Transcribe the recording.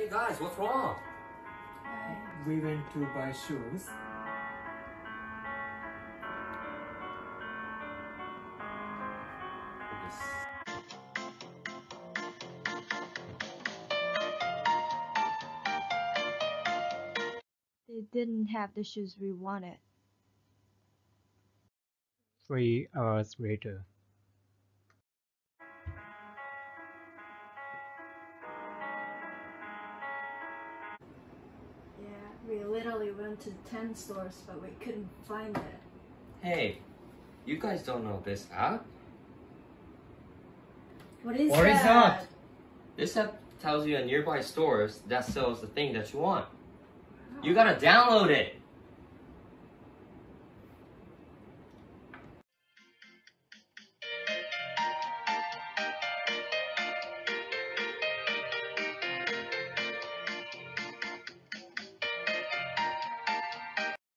Hey guys, what's wrong? We went to buy shoes. They didn't have the shoes we wanted. Three hours later. We went to 10 stores, but we couldn't find it. Hey, you guys don't know this app? What is What that? is that? This app tells you a nearby stores that sells the thing that you want. You gotta download it.